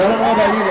I don't know about you.